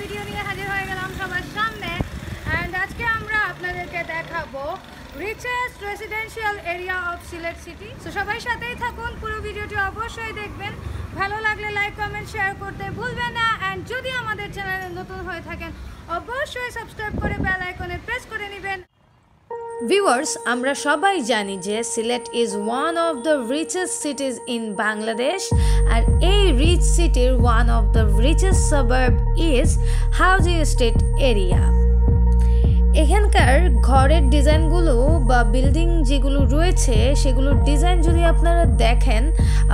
Video নিয়ে হাজির হয়ে গেলাম সবার সামনে অ্যান্ড আজকে আমরা আপনাদেরকে দেখাবো richest residential area of Sylhet city তো সবাই সাথেই থাকুন, পুরো ভিডিওটি অবশ্যই দেখবেন। ভালো লাগলে লাইক কমেন্ট শেয়ার করতে ভুলবেন না। অ্যান্ড যদি আমাদের চ্যানেলে নতুন হয়ে থাকেন, অবশ্যই সাবস্ক্রাইব করে বেল আইকনে প্রেস করে নেবেন। ভিউয়ার্স আমরা সবাই জানি যে Sylhet is one of the richest cities in Bangladesh আর এই রিচ সিটির one of the richest suburb is housing state area এখানকার ঘরের ডিজাইনগুলো বা বিল্ডিং যেগুলো রয়েছে, সেগুলোর ডিজাইন যদি আপনারা দেখেন,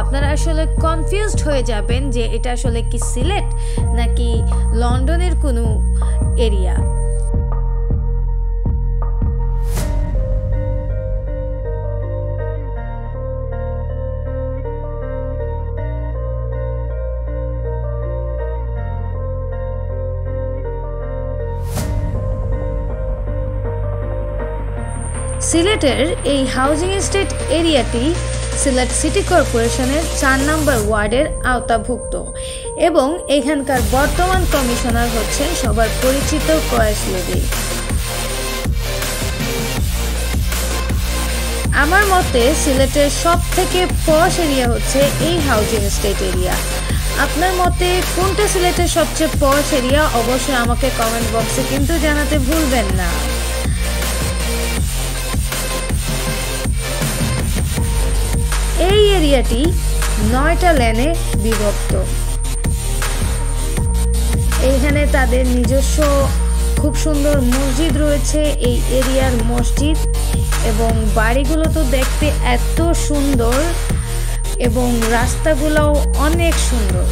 আপনারা আসলে কনফিউজড হয়ে যাবেন যে এটা আসলে কি সিলেট নাকি লন্ডনের কোনো এরিয়া সিলেটের এই হাউজিং এস্টেট এরিয়াটি সিলেট সিটি কর্পোরেশনের চার নম্বর ওয়ার্ডের আওতাভুক্ত এবং এখানকার বর্তমান কমিশনার হচ্ছেন সবার পরিচিত কয়েস লেডি আমার মতে সিলেটের সব থেকে পশ এরিয়া হচ্ছে এই হাউজিং এস্টেট এরিয়া। আপনার মতে কোনটা সিলেটের সবচেয়ে পশ এরিয়া? অবশ্যই আমাকে কমেন্ট বক্সে কিন্তু জানাতে ভুলবেন না। এরিয়াটি নয়টা লেনে বিভক্ত। এইখানে তাদের নিজস্ব খুব সুন্দর মসজিদ রয়েছে এই এরিয়ার মসজিদ এবং বাড়িগুলো তো দেখতে এত সুন্দর এবং রাস্তাগুলোও অনেক সুন্দর।